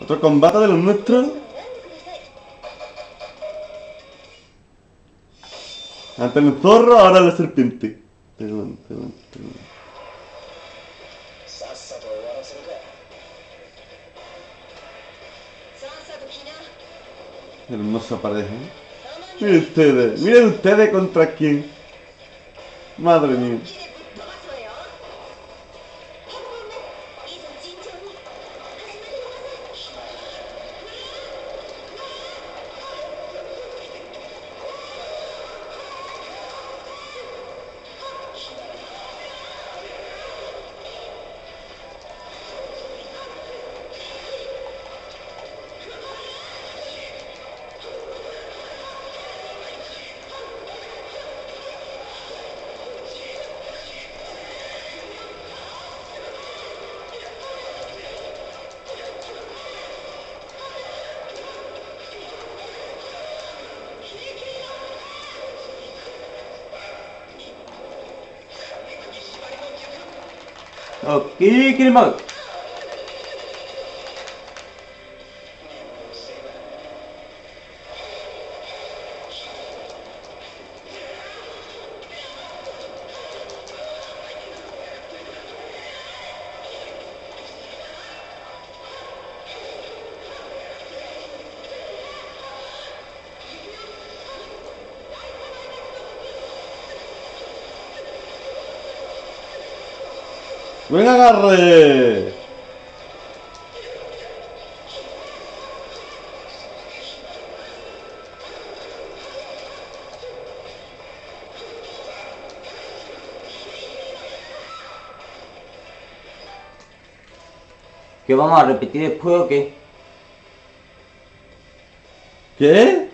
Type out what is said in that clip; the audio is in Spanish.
Otro combate de los nuestros. Ah, Antes el zorro, ahora la serpiente. Perdón, perdón, perdón. Hermosa pareja. ¿eh? Miren ustedes, miren ustedes contra quién. Madre mía. 어, 끼리끼리 막. ¡Buen agarre! ¿Qué vamos a repetir después o qué? ¿Qué?